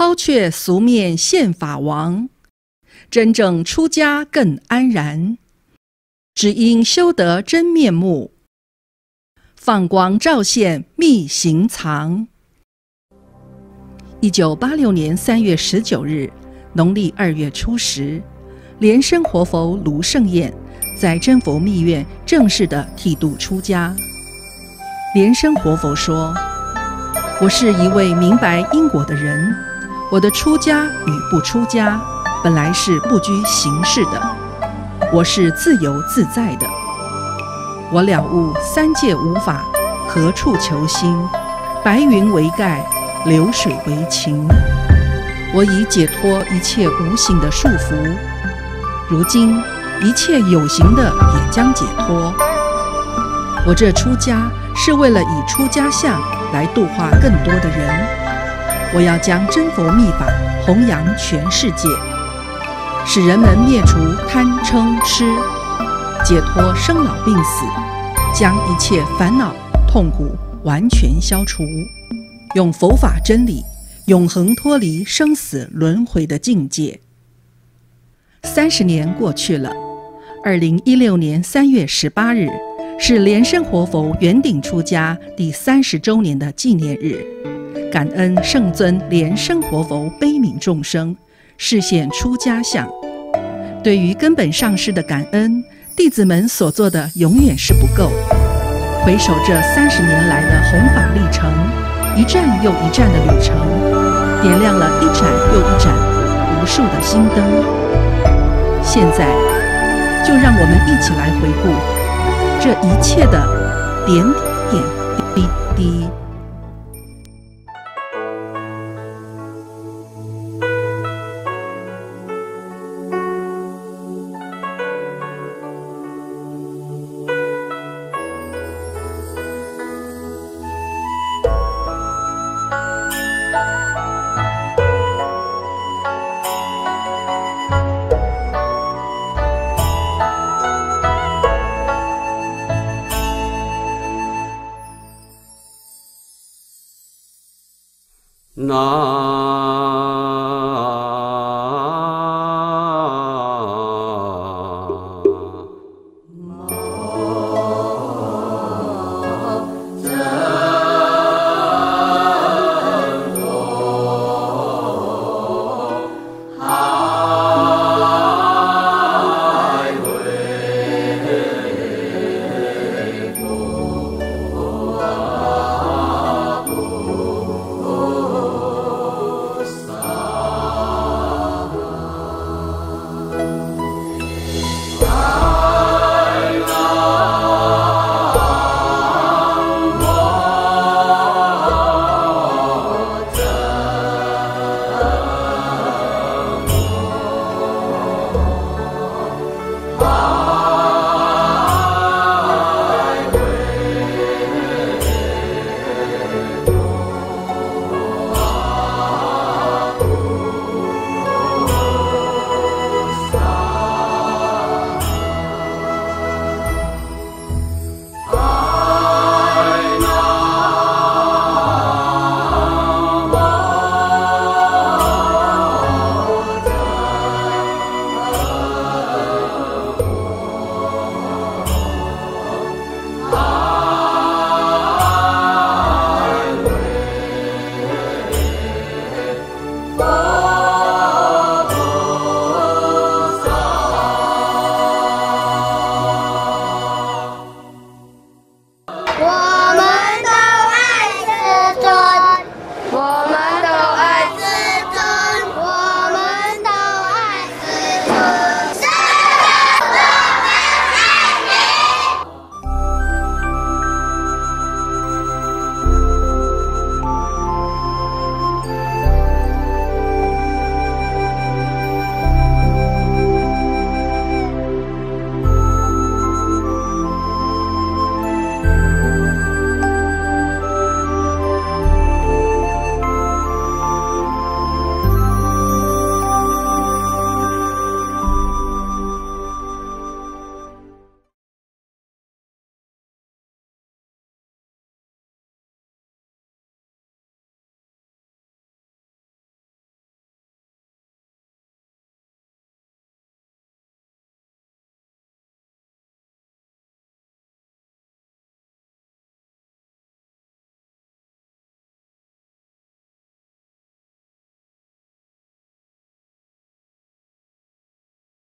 抛却俗面现法王，真正出家更安然。只因修得真面目，放光照现密行藏。一九八六年三月十九日，农历二月初十，莲生活佛卢胜彦在真佛密院正式的剃度出家。莲生活佛说：“我是一位明白因果的人，我的出家与不出家本来是不拘形式的。”我是自由自在的，我了悟三界无法，何处求心？白云为盖，流水为情。我已解脱一切无形的束缚，如今一切有形的也将解脱。我这出家是为了以出家相来度化更多的人，我要将真佛密法弘扬全世界。使人们灭除贪嗔痴，解脱生老病死，将一切烦恼痛苦完全消除，用佛法真理永恒脱离生死轮回的境界。三十年过去了，二零一六年三月十八日是莲生活佛圆顶出家第三十周年的纪念日，感恩圣尊莲生活佛悲悯众生。示现出家相，对于根本上师的感恩，弟子们所做的永远是不够。回首这三十年来的弘法历程，一站又一站的旅程，点亮了一盏又一盏无数的心灯。现在，就让我们一起来回顾这一切的点点滴滴。Na